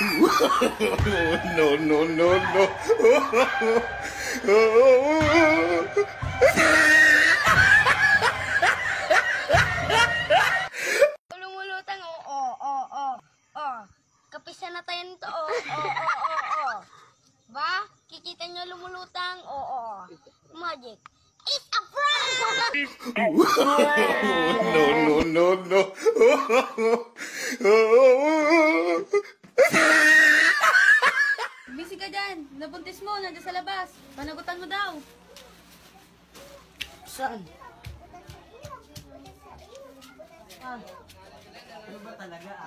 no, no, no, no. Lumulutang, oo, oo, oo, oo. Oh. Kapisa na tayo nito, oo, oo, oo, oo, oo. Ba? Kikita nyo lumulutang, oo, oo. Magic. It's a prank! no, no, no, no. Busy ka dyan. Nabuntis mo, nandiyan sa labas. Panagutan mo daw. Saan? Ah,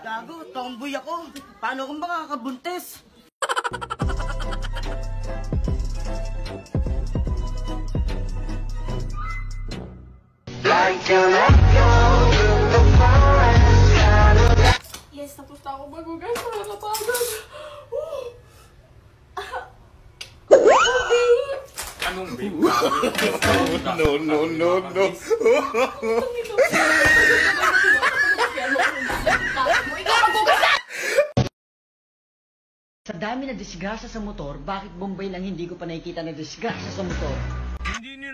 Gago, tomboy ako. Paano kung makakabuntis? Yes, tapos na ako magugas. Nakakapagod. no, no, no, no. Sa dami na disgrasya sa motor, bakit Bombay lang hindi ko pa nakikita na disgrasya sa motor?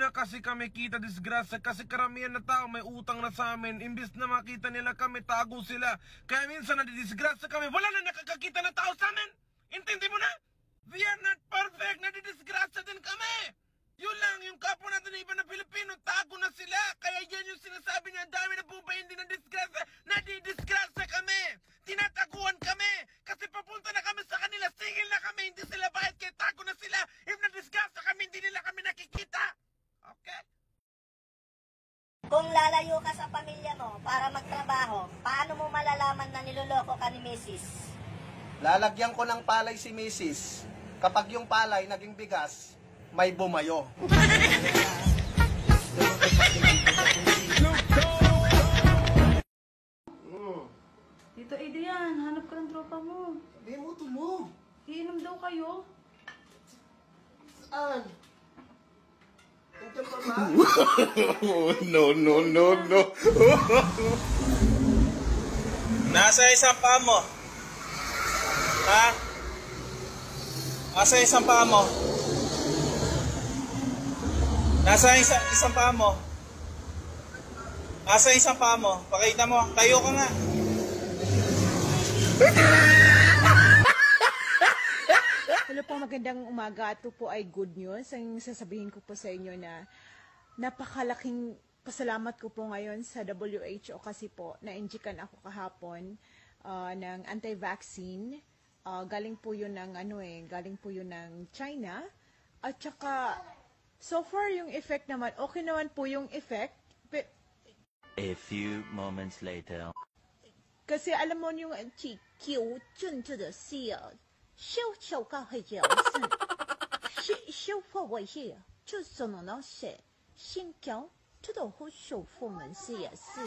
Kasi kami kita disgrasya kasi karamihan na tao may utang na sa amin. Imbis na makita nila kami, tago sila. Kaya minsan nadidisgrasya kami, wala na nakakakita na tao sa amin. Intindi mo na? We are not perfect, nadidisgrasya din kami. Yun lang, yung kapwa natin na iba na Pilipino, tago na sila. Kaya yan yung sinasabi niya, ang dami na po ba hindi na disgrasya, nadidisgrasya kami. Tinataguan kami. Kasi papunta na kami sa kanila, singil na kami, hindi sila bayad, kaya tago na sila. If nadisgrasya kami, hindi nila kami nakikita. Okay? Kung lalayo ka sa pamilya mo para magtrabaho, paano mo malalaman na niloloko ka ni Mrs.? Lalagyan ko ng palay si Mrs. Kapag yung palay naging bigas, may bumayo. Tito Adrian, hanap ka ng tropa mo. Hindi mo tumo. Iinom daw kayo. Saan? No, no, no, no. Nasa isang paa mo. Ha? Nasa isang paa mo. Nasa isa, isang paa mo. Nasa isang paa mo. Pakita mo. Tayo ka nga. Hello po, magandang umaga. Ito po ay good news. Ang sasabihin ko po sa inyo na napakalaking pasalamat ko po ngayon sa WHO kasi po na-injikan ako kahapon ah, ng anti-vaccine. Ah, galing po yun ng ano eh, galing po yun ng China. At saka, so far yung effect naman, okay naman po yung effect. Pe- A few moments later. kasi alam mo yung chi kiu chun to the 小瞧个黑教师，小小伙伴些，就只能那些新疆，这都和小伙门是也是。